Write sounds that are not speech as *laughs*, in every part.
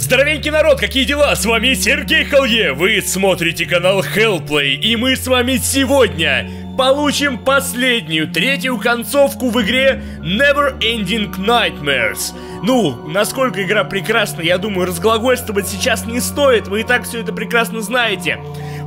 Здоровенький народ, какие дела? С вами Сергей Холье, вы смотрите канал Hellplay, и мы с вами сегодня получим последнюю, третью концовку в игре Never Ending Nightmares. Ну, насколько игра прекрасна, я думаю, разглагольствовать сейчас не стоит, вы и так все это прекрасно знаете.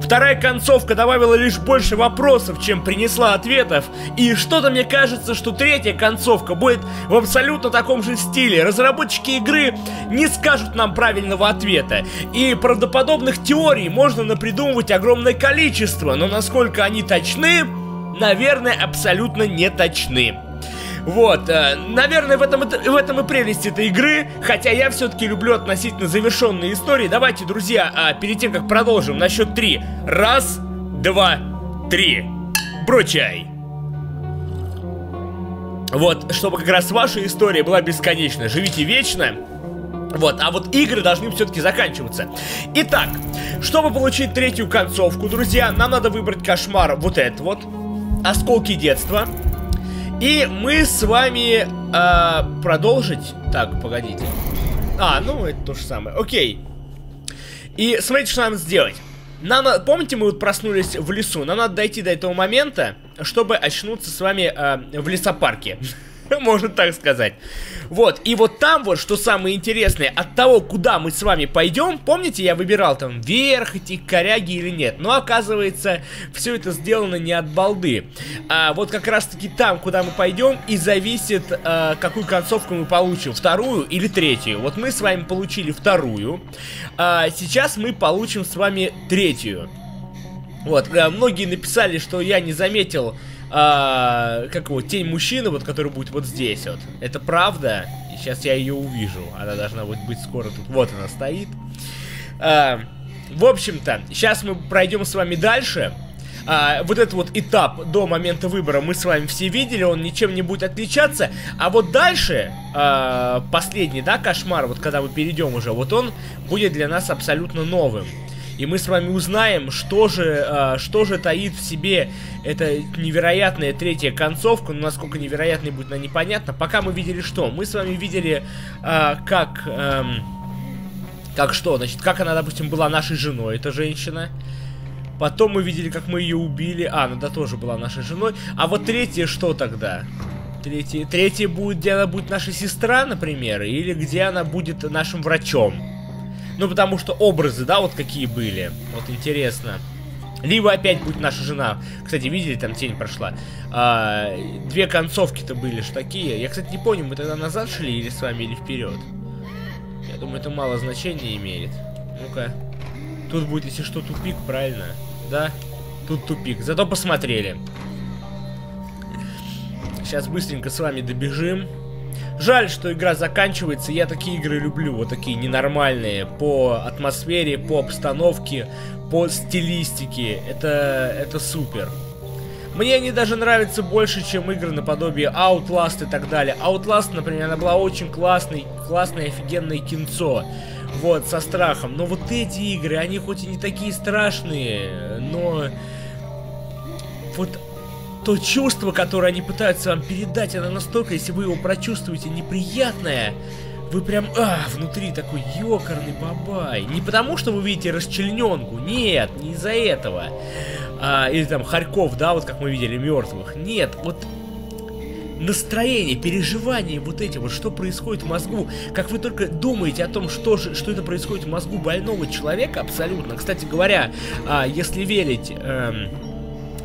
Вторая концовка добавила лишь больше вопросов, чем принесла ответов. И что-то мне кажется, что третья концовка будет в абсолютно таком же стиле. Разработчики игры не скажут нам правильного ответа. И правдоподобных теорий можно напридумывать огромное количество, но насколько они точны, наверное, абсолютно не точны. Вот, э, наверное, в этом, в этом и прелесть этой игры, хотя я все-таки люблю относительно завершенные истории. Давайте, друзья, э, перед тем, как продолжим, на счет три. Раз, два, три. Брочай. Вот, чтобы как раз ваша история была бесконечна. Живите вечно. Вот, а вот игры должны все-таки заканчиваться. Итак, чтобы получить третью концовку, друзья, нам надо выбрать кошмар вот этот вот. Осколки детства. И мы с вами э, продолжить... Так, погодите. А, ну это то же самое. Окей. И смотрите, что нам сделать. Нам, помните, мы вот проснулись в лесу? Нам надо дойти до этого момента, чтобы очнуться с вами э, в лесопарке. *laughs* можно так сказать. Вот, и вот там вот, что самое интересное, от того, куда мы с вами пойдем, помните, я выбирал там вверх идти, коряги или нет, но оказывается, все это сделано не от балды. А вот как раз таки там, куда мы пойдем, и зависит, а, какую концовку мы получим, вторую или третью. Вот мы с вами получили вторую, а сейчас мы получим с вами третью. Вот, а, многие написали, что я не заметил а, как его, тень мужчины, вот, который будет вот здесь вот. Это правда. И сейчас я ее увижу. Она должна вот быть скоро тут. Вот она стоит. А, в общем-то, сейчас мы пройдем с вами дальше. А, вот этот вот этап до момента выбора мы с вами все видели, он ничем не будет отличаться. А вот дальше, а, последний, да, кошмар, вот когда мы перейдем уже, вот он будет для нас абсолютно новым. И мы с вами узнаем, что же, э, что же таит в себе эта невероятная третья концовка. Ну, насколько невероятной будет, она непонятно. Пока мы видели что? Мы с вами видели, э, как... Э, как что? Значит, как она, допустим, была нашей женой, эта женщина. Потом мы видели, как мы ее убили. А, ну да, тоже была нашей женой. А вот третье что тогда? Третье, третье будет, где она будет наша сестра, например, или где она будет нашим врачом. Ну, потому что образы, да, вот какие были. Вот интересно. Либо опять будет наша жена. Кстати, видели, там тень прошла. А, две концовки-то были ж такие. Я, кстати, не помню, мы тогда назад шли или с вами, или вперед. Я думаю, это мало значения имеет. Ну-ка. Тут будет, если что, тупик, правильно? Да? Тут тупик. Зато посмотрели. Сейчас быстренько с вами добежим. Жаль, что игра заканчивается, я такие игры люблю, вот такие ненормальные, по атмосфере, по обстановке, по стилистике, это, это супер. Мне они даже нравятся больше, чем игры наподобие Outlast и так далее. Outlast, например, она была очень классной, классное, офигенное кинцо. Вот, со страхом. Но вот эти игры, они хоть и не такие страшные, но... Вот то чувство, которое они пытаются вам передать, оно настолько, если вы его прочувствуете, неприятное, вы прям, а, внутри такой ёкарный бабай. Не потому, что вы видите расчлененку, нет, не из-за этого. А, или там Харьков, да, вот как мы видели, мертвых. Нет, вот настроение, переживания вот эти, вот что происходит в мозгу, как вы только думаете о том, что, же, что это происходит в мозгу больного человека, абсолютно. Кстати говоря, а, если верить... Эм,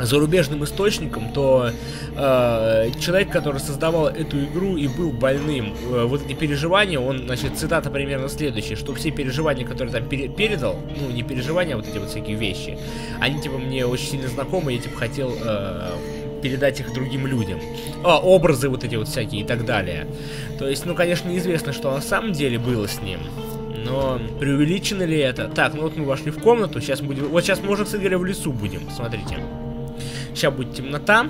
зарубежным источникам, то э, человек, который создавал эту игру и был больным, э, вот эти переживания, он, значит, цитата примерно следующая, что все переживания, которые там пере передал, ну, не переживания, а вот эти вот всякие вещи, они, типа, мне очень сильно знакомы, я, типа, хотел э, передать их другим людям. А, образы вот эти вот всякие и так далее. То есть, ну, конечно, неизвестно, что на самом деле было с ним. Но преувеличено ли это? Так, ну вот мы вошли в комнату, сейчас будем... Вот сейчас мы уже, кстати говоря, в лесу будем, смотрите. Сейчас будет темнота.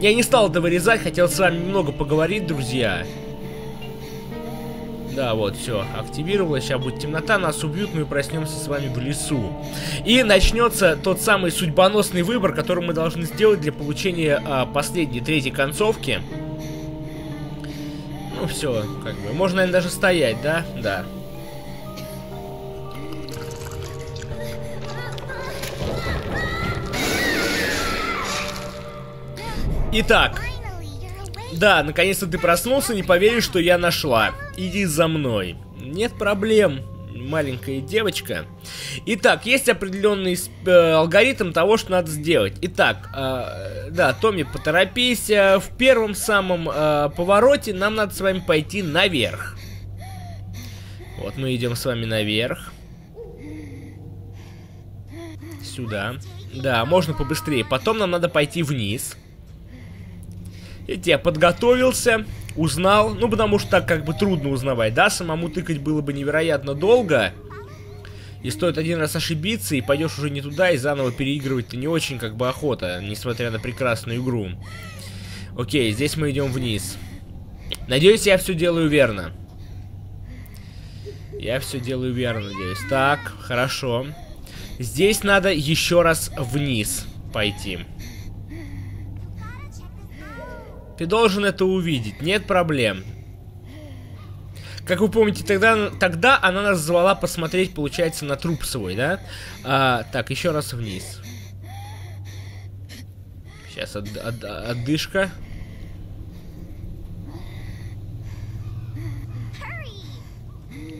Я не стал это вырезать, хотел с вами немного поговорить, друзья. Да, вот, все, активировалось, сейчас будет темнота, нас убьют, мы проснемся с вами в лесу. И начнется тот самый судьбоносный выбор, который мы должны сделать для получения а, последней, третьей концовки. Ну все, как бы. Можно, наверное, даже стоять, да? Да. Итак, да, наконец-то ты проснулся, не поверишь, что я нашла. Иди за мной. Нет проблем, маленькая девочка. Итак, есть определенный э, алгоритм того, что надо сделать. Итак, э, да, Томми, поторопись. Э, в первом самом э, повороте нам надо с вами пойти наверх. Вот мы идем с вами наверх. Сюда. Да, можно побыстрее. Потом нам надо пойти вниз. Видите, я подготовился, узнал, ну потому что так как бы трудно узнавать, да, самому тыкать было бы невероятно долго. И стоит один раз ошибиться, и пойдешь уже не туда, и заново переигрывать-то не очень как бы охота, несмотря на прекрасную игру. Окей, здесь мы идем вниз. Надеюсь, я все делаю верно. Я все делаю верно, надеюсь. Так, хорошо. Здесь надо еще раз вниз пойти. Ты должен это увидеть, нет проблем. Как вы помните, тогда, тогда она нас звала посмотреть, получается, на труп свой, да? А, так, еще раз вниз. Сейчас от, от, отдышка.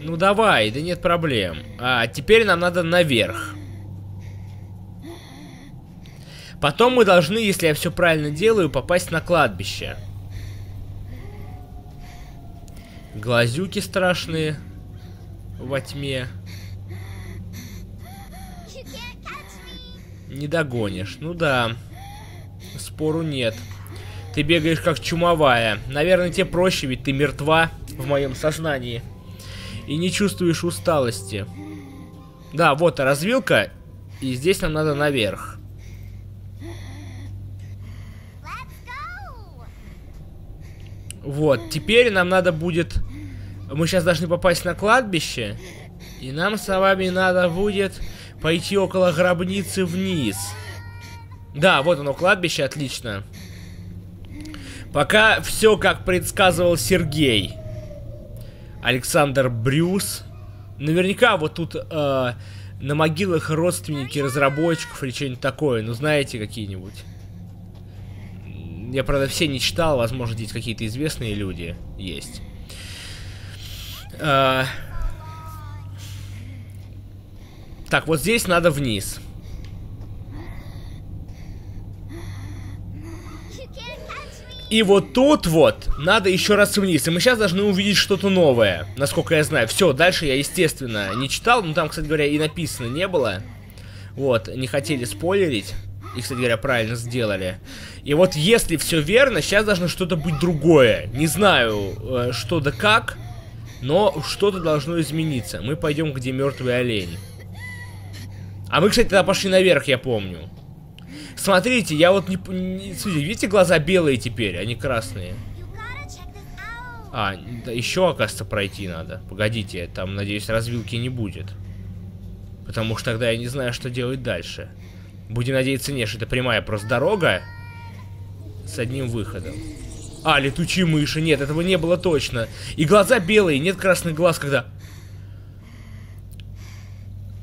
Ну давай, да нет проблем. А теперь нам надо наверх. Потом мы должны, если я все правильно делаю, попасть на кладбище. Глазюки страшные во тьме. Не догонишь. Ну да. Спору нет. Ты бегаешь как чумовая. Наверное, тебе проще, ведь ты мертва в моем сознании. И не чувствуешь усталости. Да, вот развилка. И здесь нам надо наверх. Вот, теперь нам надо будет... Мы сейчас должны попасть на кладбище. И нам с вами надо будет пойти около гробницы вниз. Да, вот оно, кладбище, отлично. Пока все, как предсказывал Сергей. Александр Брюс. Наверняка вот тут э, на могилах родственники разработчиков или что-нибудь такое. Ну, знаете, какие-нибудь. Я, правда, все не читал, возможно, здесь какие-то известные люди есть. А... Так, вот здесь надо вниз. И вот тут вот надо еще раз вниз. И мы сейчас должны увидеть что-то новое, насколько я знаю. Все, дальше я, естественно, не читал. Но там, кстати говоря, и написано не было. Вот, не хотели спойлерить. И, кстати говоря, правильно сделали. И вот если все верно, сейчас должно что-то быть другое. Не знаю, э, что да как, но что-то должно измениться. Мы пойдем, где мертвый олень. А мы, кстати, тогда пошли наверх, я помню. Смотрите, я вот не... не смотрите, видите, глаза белые теперь, не красные. А, да, еще, оказывается, пройти надо. Погодите, там, надеюсь, развилки не будет. Потому что тогда я не знаю, что делать дальше. Будем надеяться, нет, что это прямая просто дорога с одним выходом. А, летучие мыши. Нет, этого не было точно. И глаза белые, нет красных глаз, когда...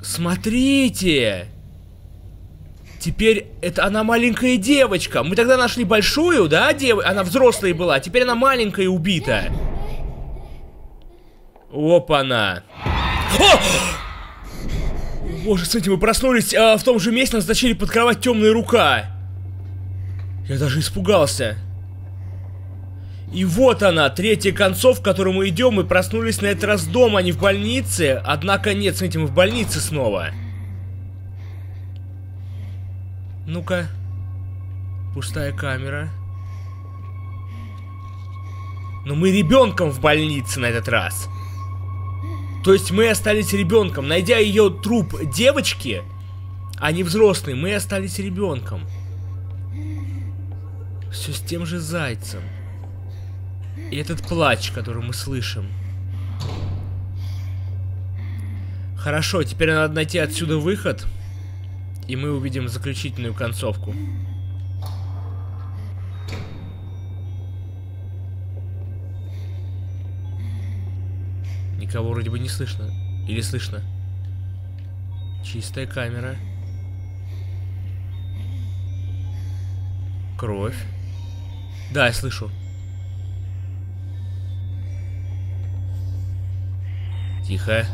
Смотрите! Теперь это она маленькая девочка. Мы тогда нашли большую, да, дев... Она взрослая была, теперь она маленькая убита. Опа-на. О! Боже, смотрите, мы проснулись, а в том же месте нас зачали под кровать темная рука. Я даже испугался. И вот она, третья концов, в которую мы идем. Мы проснулись на этот раз дома, а не в больнице. Однако нет, смотрите, мы в больнице снова. Ну-ка. Пустая камера. Но мы ребенком в больнице на этот раз. То есть мы остались ребенком. Найдя ее труп девочки, а не взрослый, мы остались ребенком. Все с тем же зайцем. И этот плач, который мы слышим. Хорошо, теперь надо найти отсюда выход. И мы увидим заключительную концовку. Никого вроде бы не слышно. Или слышно? Чистая камера. Кровь. Да, я слышу. Тихо.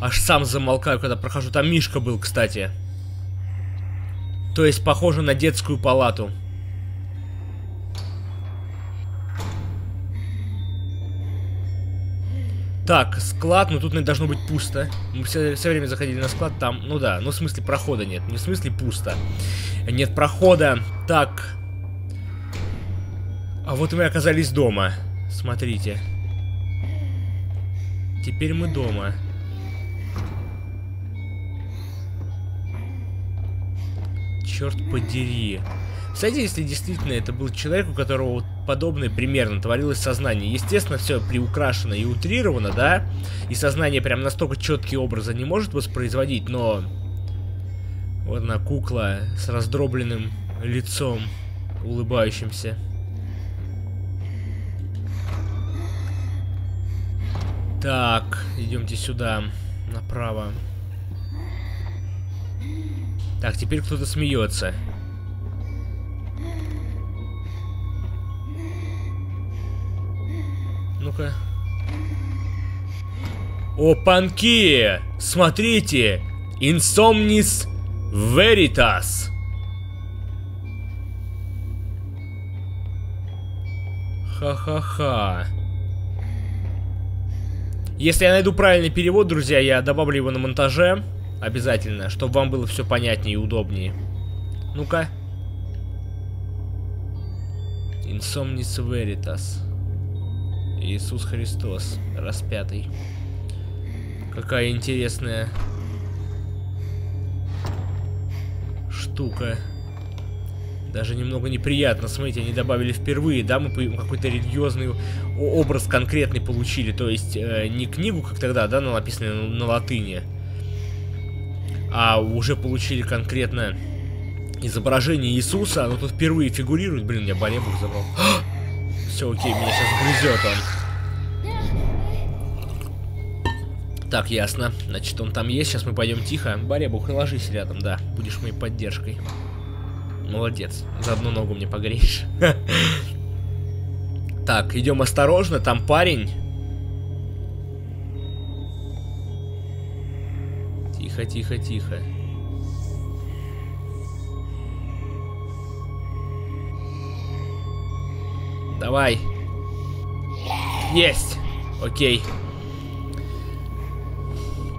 Аж сам замолкаю, когда прохожу. Там Мишка был, кстати. То есть похоже на детскую палату. Так, склад, но тут должно быть пусто. Мы все, все время заходили на склад, там, ну да, ну в смысле прохода нет, не в смысле пусто. Нет прохода. Так. А вот мы оказались дома. Смотрите. Теперь мы дома. Черт подери. Кстати, если действительно это был человек, у которого вот подобное примерно творилось сознание. Естественно, все приукрашено и утрировано, да? И сознание прям настолько четкие образы не может воспроизводить, но... Вот она, кукла с раздробленным лицом, улыбающимся. Так, идемте сюда, направо. Так, теперь кто-то смеется. Ну-ка. О, панки! Смотрите! Insomnis Veritas! Ха-ха-ха. Если я найду правильный перевод, друзья, я добавлю его на монтаже. Обязательно, чтобы вам было все понятнее и удобнее. Ну-ка. Insomnis Veritas. Иисус Христос, распятый. Какая интересная штука. Даже немного неприятно. Смотрите, они добавили впервые, да, мы какой-то религиозный образ конкретный получили. То есть э, не книгу, как тогда, да, написанную на, на латыни, а уже получили конкретно изображение Иисуса. Оно тут впервые фигурирует. Блин, я болебух забрал. Все окей, меня сейчас грызет он. Так, ясно. Значит, он там есть. Сейчас мы пойдем тихо. Баребух, ложись рядом, да. Будешь моей поддержкой. Молодец. За одну ногу мне погреешь. *laughs* Так, идем осторожно. Там парень. Тихо, тихо, тихо. Давай. Есть. Окей.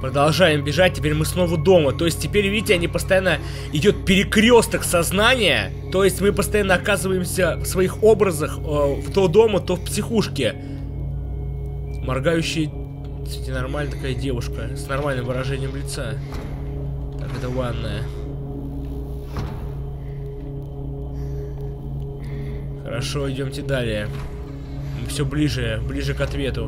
Продолжаем бежать, теперь мы снова дома. То есть теперь, видите, они постоянно идет перекресток сознания. То есть мы постоянно оказываемся в своих образах э, то дома, то в психушке. Моргающая, кстати, нормальная такая девушка с нормальным выражением лица. Так, это ванная. Хорошо, идемте далее. Все ближе, ближе к ответу.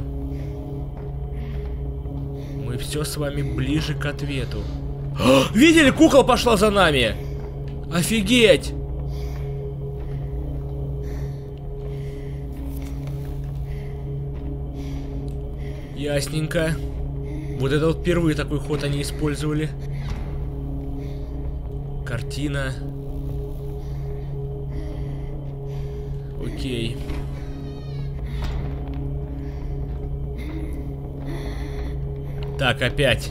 Мы все с вами ближе к ответу. *gasps* Видели, кукол пошла за нами! Офигеть! Ясненько. Вот это вот впервые такой ход они использовали. Картина. Окей. Так, опять.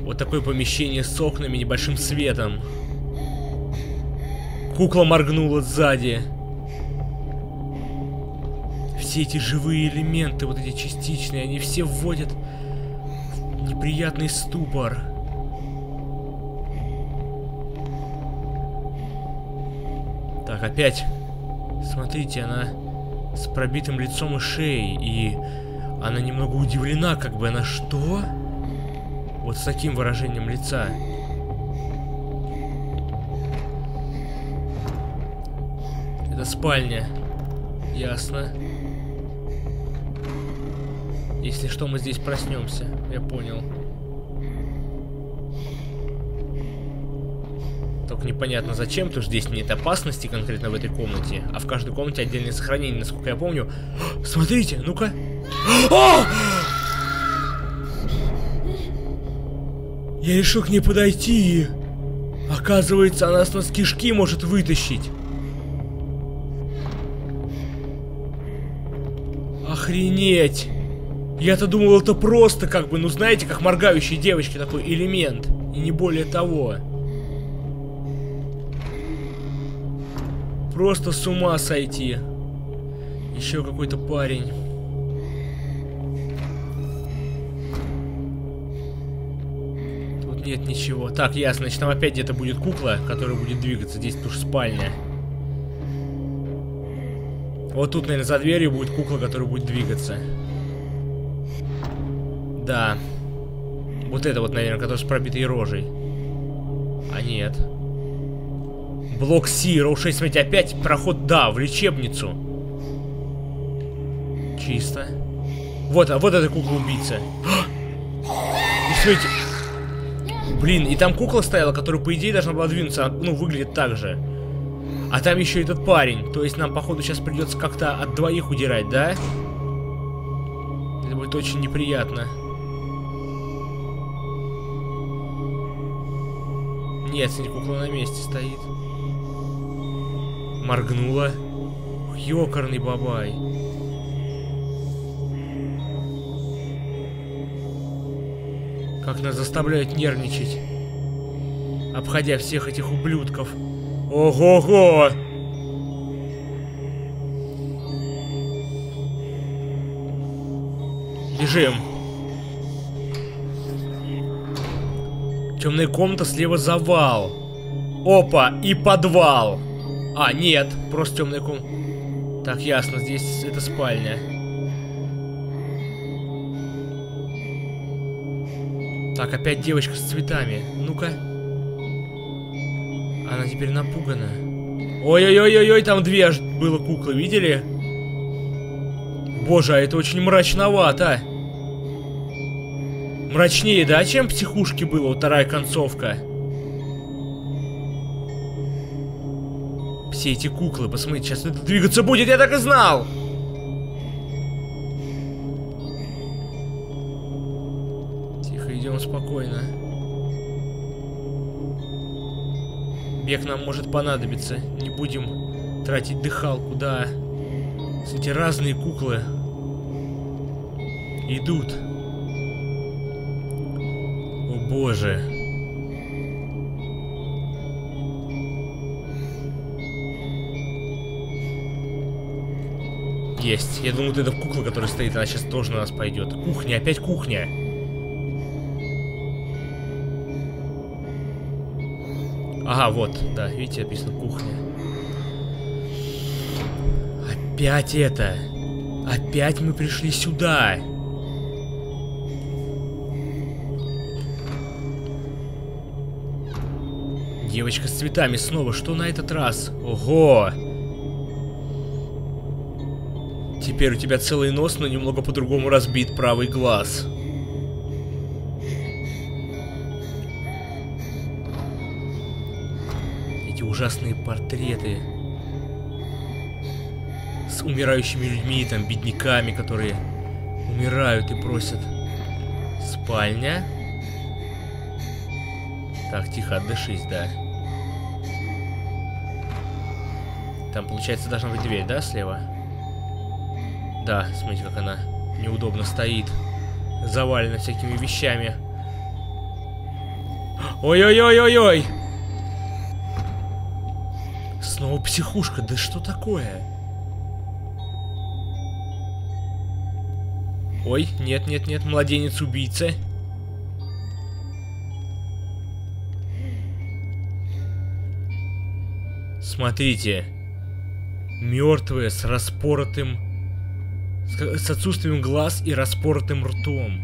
Вот такое помещение с окнами, небольшим светом. Кукла моргнула сзади. Все эти живые элементы, вот эти частичные, они все вводят в неприятный ступор. Опять. Смотрите, она с пробитым лицом и шеей. И она немного удивлена, как бы она что? Вот с таким выражением лица. Это спальня. Ясно. Если что, мы здесь проснемся. Я понял. Только непонятно зачем, потому что здесь нет опасности конкретно в этой комнате. А в каждой комнате отдельное сохранение, насколько я помню. *gasps* Смотрите, ну-ка. О! *gasps* Я решил к ней подойти. Оказывается, она с нас кишки может вытащить. Охренеть! Я-то думал, это просто как бы, ну знаете, как моргающие девочки такой элемент. И не более того. Просто с ума сойти. Еще какой-то парень. Тут нет ничего. Так, ясно. Значит, там опять где-то будет кукла, которая будет двигаться. Здесь уж спальня. Вот тут, наверное, за дверью будет кукла, которая будет двигаться. Да. Вот это вот, наверное, который с пробитой рожей. А нет. Блок Си, Роу 6, смотрите, опять проход, да, в лечебницу. Чисто. Вот, а вот эта кукла-убийца. *gasps* И смотрите. Блин, и там кукла стояла, которая, по идее, должна была двинуться. Ну, выглядит так же. А там еще этот парень. То есть нам, походу, сейчас придется как-то от двоих удирать, да? Это будет очень неприятно. Нет, кукла на месте стоит. Моргнула. Ёкарный бабай. Как нас заставляют нервничать. Обходя всех этих ублюдков. Ого-го! Бежим. Темная комната, слева завал. Опа, и подвал. А, нет, просто темная комната. Так, ясно, здесь это спальня. Так, опять девочка с цветами. Ну-ка. Она теперь напугана. Ой-ой-ой-ой, там две было куклы, видели? Боже, а это очень мрачновато. Мрачнее, да, чем психушки было, вторая концовка? Все эти куклы, посмотрите, сейчас это двигаться будет, я так и знал! Тихо, идем спокойно. Бег нам может понадобиться. Не будем тратить дыхалку, да. Эти разные куклы идут боже. Есть. Я думаю, вот эта кукла, которая стоит, она сейчас тоже на нас пойдет. Кухня, опять кухня. Ага, вот, да, видите, написано кухня. Опять это. Опять мы пришли сюда. Девочка с цветами снова. Что на этот раз? Ого! Теперь у тебя целый нос, но немного по-другому разбит правый глаз. Эти ужасные портреты. С умирающими людьми, там, бедняками, которые умирают и просят. Спальня. Так, тихо, отдышись, да. Там, получается, должна быть дверь, да, слева? Да, смотрите, как она неудобно стоит. Завалена всякими вещами. Ой-ой-ой-ой-ой! Снова психушка, да что такое? Ой, нет-нет-нет, младенец-убийца. Смотрите. Мертвые с распоротым... С, отсутствием глаз и распоротым ртом.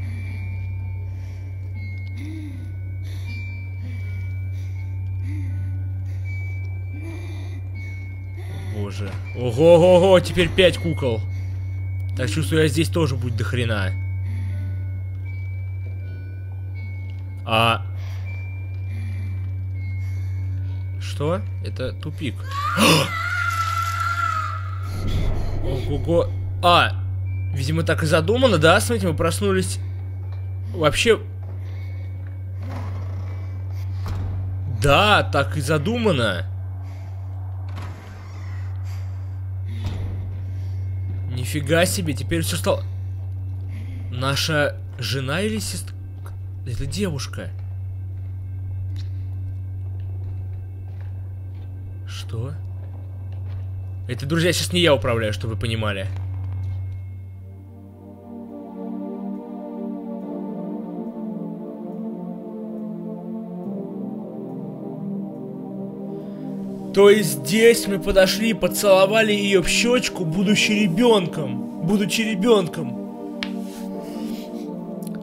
Боже. Ого-го-го, теперь пять кукол. Так чувствую, я здесь тоже будет до хрена. А... Что? Это тупик. *gasps* Ого-го. А, Видимо, так и задумано, да? Смотрите, мы проснулись... Вообще... Да, так и задумано. Нифига себе, теперь все стало... Наша жена или сестра? Это девушка. Что? Это, друзья, сейчас не я управляю, чтобы вы понимали. То есть здесь мы подошли поцеловали ее в щечку, будучи ребенком. Будучи ребенком.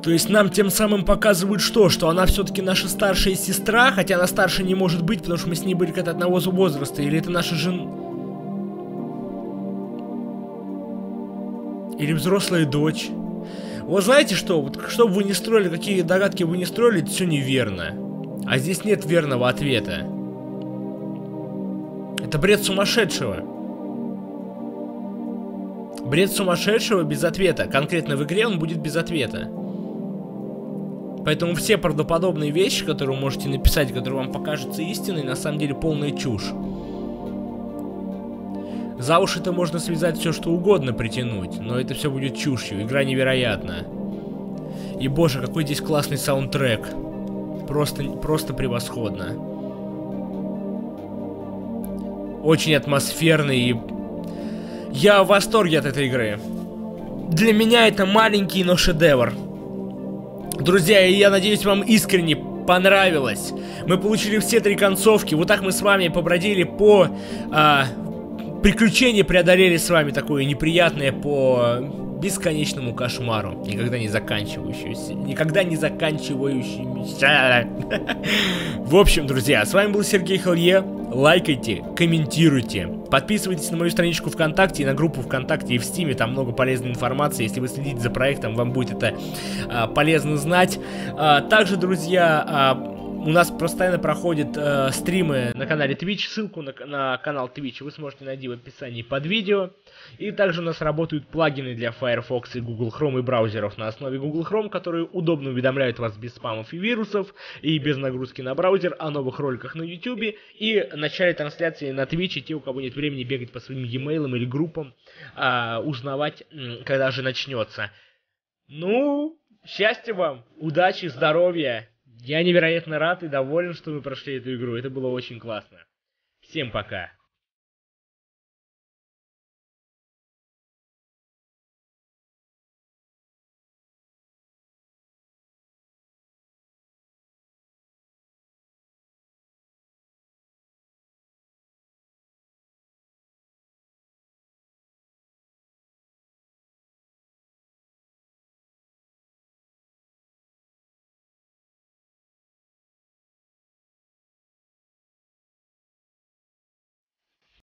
То есть нам тем самым показывают что? Что она все-таки наша старшая сестра, хотя она старше не может быть, потому что мы с ней были как-то одного возраста. Или это наша жена... Или взрослая дочь. Вот знаете что? Вот что бы вы не строили, какие догадки вы не строили, все неверно. А здесь нет верного ответа. Это бред сумасшедшего. Бред сумасшедшего без ответа. Конкретно в игре он будет без ответа. Поэтому все правдоподобные вещи, которые вы можете написать, которые вам покажутся истиной, на самом деле полная чушь. За уши это можно связать все, что угодно притянуть, но это все будет чушью. Игра невероятна. И боже, какой здесь классный саундтрек. Просто, просто превосходно очень атмосферный и... Я в восторге от этой игры. Для меня это маленький, но шедевр. Друзья, я надеюсь, вам искренне понравилось. Мы получили все три концовки. Вот так мы с вами побродили по... А, приключения преодолели с вами такое неприятное по бесконечному кошмару, никогда не заканчивающемуся, никогда не заканчивающимся. *laughs* В общем, друзья, с вами был Сергей Холье. Лайкайте, комментируйте, подписывайтесь на мою страничку ВКонтакте и на группу ВКонтакте и в Стиме, там много полезной информации. Если вы следите за проектом, вам будет это а, полезно знать. А, также, друзья, а, у нас постоянно проходят э, стримы на канале Twitch. Ссылку на, на канал Twitch вы сможете найти в описании под видео. И также у нас работают плагины для Firefox и Google Chrome и браузеров на основе Google Chrome, которые удобно уведомляют вас без спамов и вирусов и без нагрузки на браузер о новых роликах на YouTube и начале трансляции на Twitch. И те, у кого нет времени бегать по своим e-mail или группам, э, узнавать, когда же начнется. Ну, счастья вам, удачи, здоровья. Я невероятно рад и доволен, что мы прошли эту игру. Это было очень классно. Всем пока.